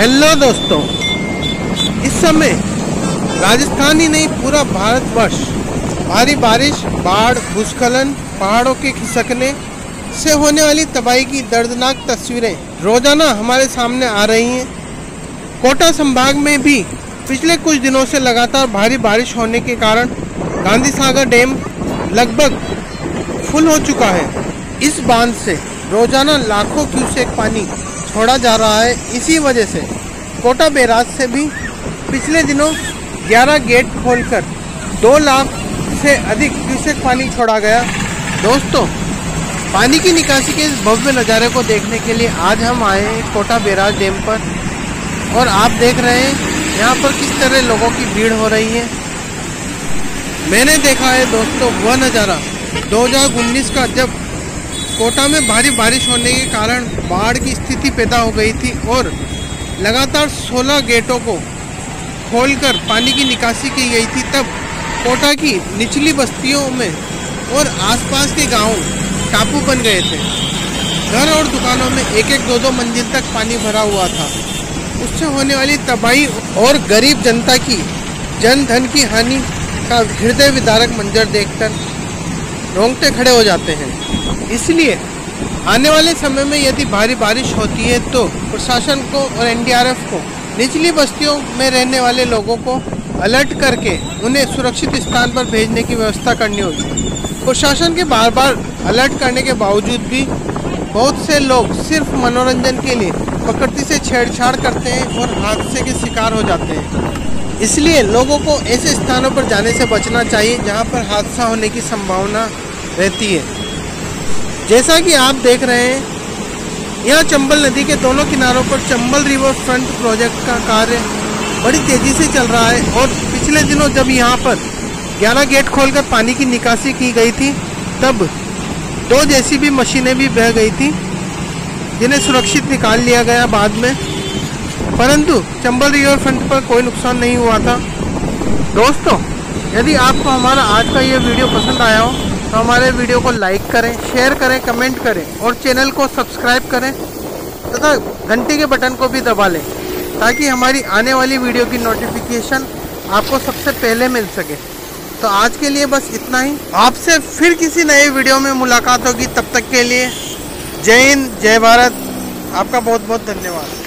Hello दोस्तों, इस समय राजस्थान ही नहीं, पूरा भारतवर्ष भारी बारिश, बाढ़, भूस्खलन, पहाड़ों के खिसकने से होने वाली तबाही की दर्दनाक तस्वीरें रोज़ाना हमारे सामने आ रही हैं। कोटा संभाग में भी पिछले कुछ दिनों से लगातार भारी बारिश होने के कारण गांधी सागर डैम लगभग फुल हो चुका है। इस बाँध से रोज़ाना लाखों क्यूसेक पानी छोड़ा जा रहा है। इसी वजह से कोटा बैराज से भी पिछले दिनों 11 गेट खोलकर 2 लाख से अधिक क्यूसेक पानी छोड़ा गया। दोस्तों, पानी की निकासी के इस भव्य नज़ारे को देखने के लिए आज हम आए हैं कोटा बैराज डैम पर। और आप देख रहे हैं यहाँ पर किस तरह लोगों की भीड़ हो रही है। मैंने देखा है दोस्तों, वह नज़ारा 2019 का जब कोटा में भारी बारिश होने के कारण बाढ़ की स्थिति पैदा हो गई थी और लगातार 16 गेटों को खोलकर पानी की निकासी की गई थी। तब कोटा की निचली बस्तियों में और आसपास के गाँव टापू बन गए थे। घर और दुकानों में एक एक दो दो मंजिल तक पानी भरा हुआ था। उससे होने वाली तबाही और गरीब जनता की जन धन की हानि का हृदय विदारक मंजर देखकर रोंगटे खड़े हो जाते हैं। इसलिए आने वाले समय में यदि भारी बारिश होती है तो प्रशासन को और एनडीआरएफ को, निचली बस्तियों में रहने वाले लोगों को अलर्ट करके उन्हें सुरक्षित स्थान पर भेजने की व्यवस्था करनी होगी। प्रशासन के बार बार अलर्ट करने के बावजूद भी बहुत से लोग सिर्फ़ मनोरंजन के लिए प्रकृति से छेड़छाड़ करते हैं और हादसे के शिकार हो जाते हैं। इसलिए लोगों को ऐसे स्थानों पर जाने से बचना चाहिए जहाँ पर हादसा होने की संभावना रहती है। जैसा कि आप देख रहे हैं, यहाँ चंबल नदी के दोनों किनारों पर चंबल रिवर फ्रंट प्रोजेक्ट का कार्य बड़ी तेज़ी से चल रहा है और पिछले दिनों जब यहाँ पर 11 गेट खोलकर पानी की निकासी की गई थी, तब दो जैसी भी मशीनें भी बह गई थी, जिन्हें सुरक्षित निकाल लिया गया बाद में। परंतु चंबल रिवर फ्रंट पर कोई नुकसान नहीं हुआ था। दोस्तों, यदि आपको हमारा आज का ये वीडियो पसंद आया हो तो हमारे वीडियो को लाइक करें, शेयर करें, कमेंट करें और चैनल को सब्सक्राइब करें तथा घंटी के बटन को भी दबा लें ताकि हमारी आने वाली वीडियो की नोटिफिकेशन आपको सबसे पहले मिल सके। तो आज के लिए बस इतना ही। आपसे फिर किसी नए वीडियो में मुलाकात होगी। तब तक के लिए जय हिंद, जय भारत। आपका बहुत बहुत धन्यवाद।